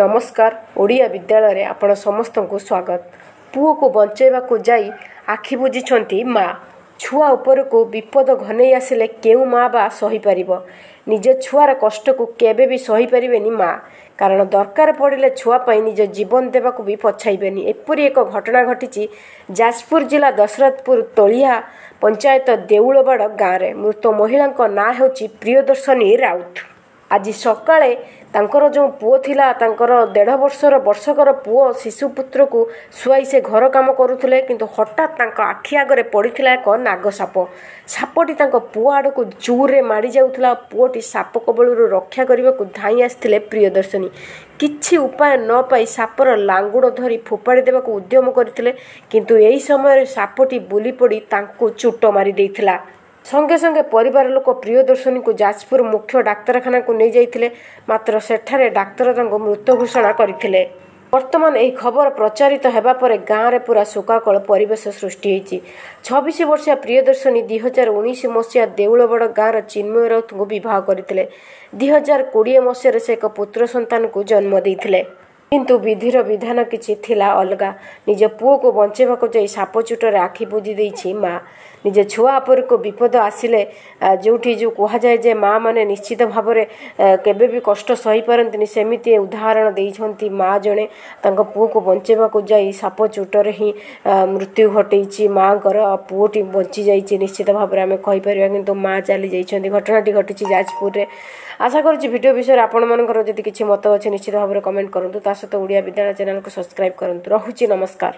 ନମସ୍କାର ଓଡ଼ିଆ ବିଦ୍ୟାଳୟରେ ଆପଣ ସମସ୍ତଙ୍କୁ ସ୍ୱାଗତ। ପୁଅକୁ ବଞ୍ଚାଇବାକୁ ଯାଇ ଆଖି ବୁଜିଛନ୍ତି ମା। ଛୁଆ ଉପରକୁ ବିପଦ ଘନେଇ ଆସିଲେ କେଉଁ ମା ବା ସହିପାରିବ? ନିଜ ଛୁଆର କଷ୍ଟକୁ କେବେ ବି ସହିପାରିବେନି ମା। କାରଣ ଦରକାର ପଡ଼ିଲେ ଛୁଆ ପାଇଁ ନିଜ ଜୀବନ ଦେବାକୁ ବି ପଛାଇବେନି। ଏପରି ଏକ ଘଟଣା ଘଟିଛି ଯାଜପୁର ଜିଲ୍ଲା ଦଶରଥପୁର ତଳିଆ ପଞ୍ଚାୟତ ଦେଉଳବାଡ଼ ଗାଁରେ। ମୃତ ମହିଳାଙ୍କ ନାଁ ହେଉଛି ପ୍ରିୟଦର୍ଶନୀ ରାଉତ। ଆଜି ସକାଳେ ତାଙ୍କର ଯେଉଁ ପୁଅ ଥିଲା ତାଙ୍କର ଦେଢ଼ ବର୍ଷର ବର୍ଷକର ପୁଅ ଶିଶୁ ପୁତ୍ରକୁ ଶୁଆଇ ସେ ଘର କାମ କରୁଥିଲେ କିନ୍ତୁ ହଠାତ୍ ତାଙ୍କ ଆଖି ଆଗରେ ପଡ଼ିଥିଲା ଏକ ନାଗ ସାପ। ସାପଟି ତାଙ୍କ ପୁଅ ଆଡ଼କୁ ଜୋରରେ ମାଡ଼ି ଯାଉଥିଲା ପୁଅଟି ସାପ କବଳରୁ ରକ୍ଷା କରିବାକୁ ଧାଇଁ ଆସିଥିଲେ ପ୍ରିୟଦର୍ଶନୀ କିଛି ଉପାୟ ନ ପାଇ ସାପର ଲାଙ୍ଗୁଡ଼ ଧରି ଫୋପାଡ଼ି ଦେବାକୁ ଉଦ୍ୟମ କରିଥିଲେ କିନ୍ତୁ ଏହି ସମୟରେ ସାପଟି ବୁଲି ପଡ଼ି ତାଙ୍କୁ ଚୁଟ ମାରି ଦେଇଥିଲା। ସଙ୍ଗେ ସଙ୍ଗେ ପରିବାର ଲୋକ ପ୍ରିୟଦର୍ଶନୀକୁ ଯାଜପୁର ମୁଖ୍ୟ ଡାକ୍ତରଖାନାକୁ ନେଇଯାଇଥିଲେ ମାତ୍ର ସେଠାରେ ଡାକ୍ତର ତାଙ୍କୁ ମୃତ ଘୋଷଣା କରିଥିଲେ। ବର୍ତ୍ତମାନ ଏହି ଖବର ପ୍ରଚାରିତ ହେବା ପରେ ଗାଁରେ ପୁରା ଶୋକାକଳ ପରିବେଶ ସୃଷ୍ଟି ହୋଇଛି। ଛବିଶ ବର୍ଷିଆ ପ୍ରିୟଦର୍ଶନୀ ଦୁଇ ହଜାର ଉଣେଇଶ ମସିହା ଦେଉଳବଡ଼ ଗାଁର ଚିନ୍ମୟ ରାଉତଙ୍କୁ ବିବାହ କରିଥିଲେ। ଦୁଇ ହଜାର କୋଡ଼ିଏ ମସିହାରେ ସେ ଏକ ପୁତ୍ର ସନ୍ତାନକୁ ଜନ୍ମ ଦେଇଥିଲେ। କିନ୍ତୁ ବିଧିର ବିଧାନ କିଛି ଥିଲା ଅଲଗା। ନିଜ ପୁଅକୁ ବଞ୍ଚାଇବାକୁ ଯାଇ ସାପଚୁଟରେ ଆଖି ବୁଜି ଦେଇଛି ମା। ନିଜ ଛୁଆ ଉପରକୁ ବିପଦ ଆସିଲେ ଯେଉଁଠି ଯେଉଁ କୁହାଯାଏ ଯେ ମା ମାନେ ନିଶ୍ଚିତ ଭାବରେ କେବେ ବି କଷ୍ଟ ସହିପାରନ୍ତିନି ସେମିତି ଉଦାହରଣ ଦେଇଛନ୍ତି ମା ଜଣେ। ତାଙ୍କ ପୁଅକୁ ବଞ୍ଚାଇବାକୁ ଯାଇ ସାପ ଚୁଟରେ ହିଁ ମୃତ୍ୟୁ ଘଟେଇଛି। ମାଙ୍କର ପୁଅଟି ବଞ୍ଚିଯାଇଛି ନିଶ୍ଚିତ ଭାବରେ ଆମେ କହିପାରିବା। କିନ୍ତୁ ମା ଚାଲି ଯାଇଛନ୍ତି। ଘଟଣାଟି ଘଟିଛି ଯାଜପୁରରେ। ଆଶା କରୁଛି ଭିଡ଼ିଓ ବିଷୟରେ ଆପଣମାନଙ୍କର ଯଦି କିଛି ମତ ଅଛି ନିଶ୍ଚିତ ଭାବରେ କମେଣ୍ଟ କରନ୍ତୁ। ତା ସହିତ ଓଡ଼ିଆ ବିଦ୍ୟାଳୟ ଚ୍ୟାନେଲକୁ ସବସ୍କ୍ରାଇବ୍ କରନ୍ତୁ। ରହୁଛି ନମସ୍କାର।